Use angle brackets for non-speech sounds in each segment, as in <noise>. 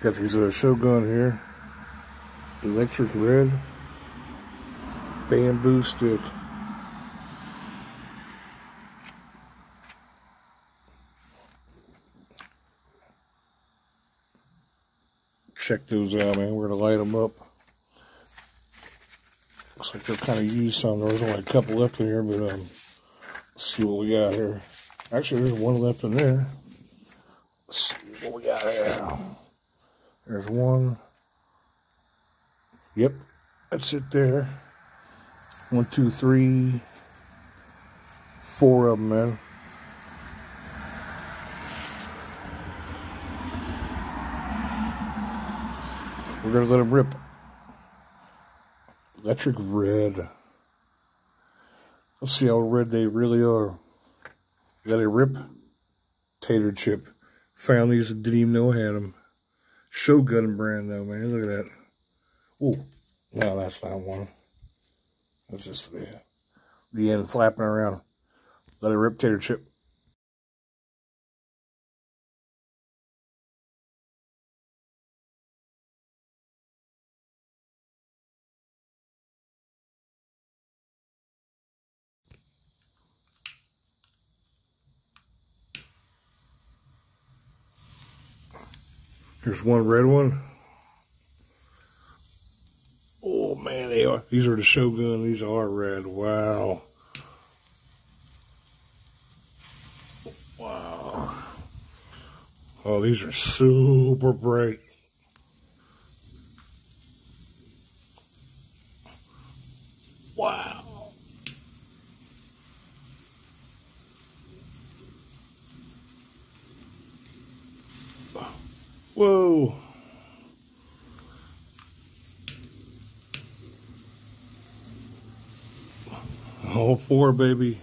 Got these uh, Shogun here. Electric red. Bamboo stick. Check those out, man. We're going to light them up. Looks like they're kind of used some. There's only a couple left in here, but um, let's see what we got here. Actually, there's one left in there. Let's see what we got here. There's one. Yep, that's it there. One, two, three, four of them, man. We're gonna let them rip. Electric red. Let's see how red they really are. Let it rip. Tater chip. Found these, didn't even know I had them. Shogun brand though, man. Look at that. Oh, no, that's not one. That's just the, the end flapping around. It rip tater chip. Here's one red one. Oh man, they are. These are the Shogun. These are red. Wow. Wow. Oh, these are super bright. Wow. Whoa. All four, baby.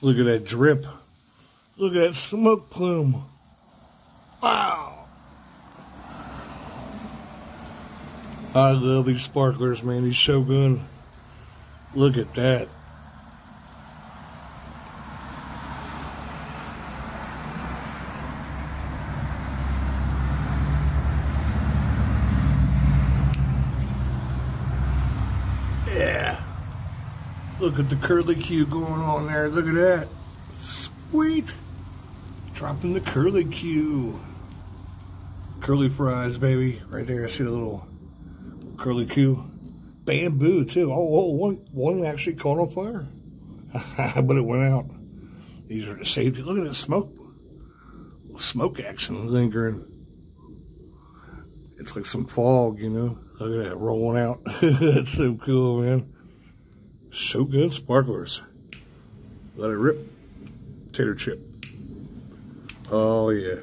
Look at that drip. Look at that smoke plume. Wow. I love these sparklers, man. These Shogun. Look at that. Yeah. Look at the curly Q going on there. Look at that. Sweet. Dropping the curly Q. Curly fries, baby. Right there. I see the little curly Q. Bamboo, too. Oh, oh one, one actually caught on fire. <laughs> but it went out. These are the safety. Look at that smoke. Smoke action lingering. It's like some fog, you know. Look at that rolling out. <laughs> That's so cool, man. So good sparklers. Let it rip. Tater chip. Oh, yeah.